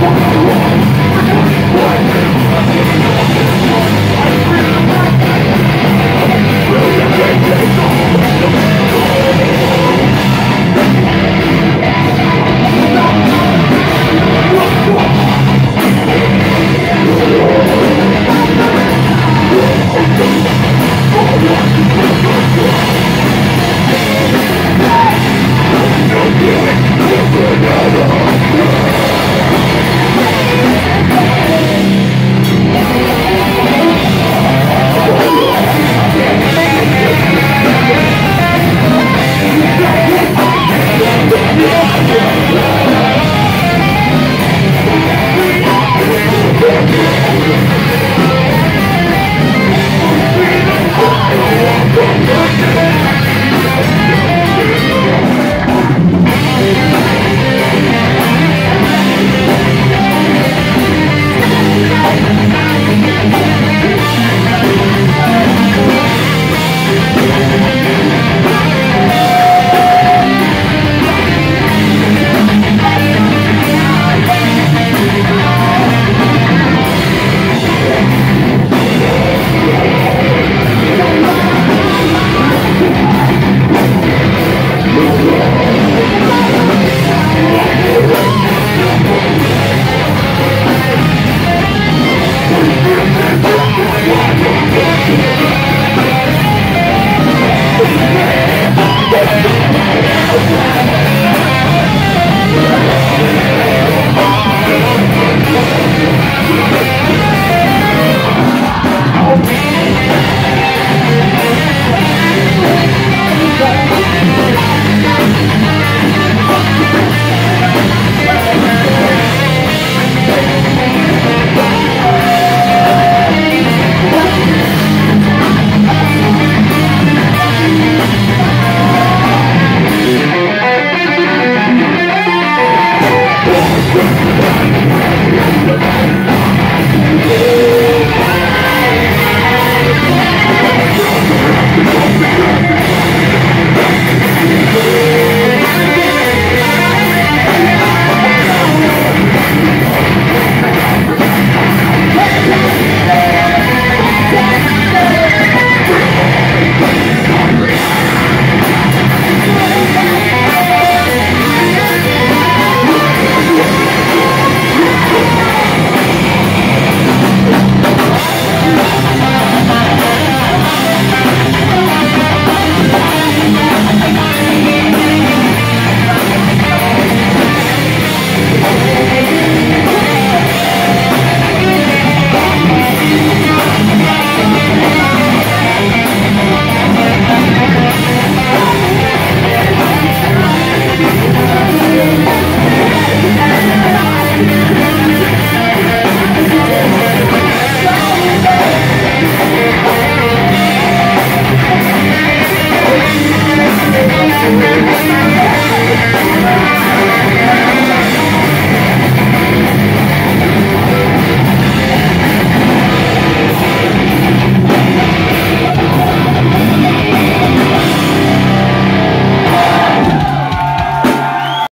Yeah.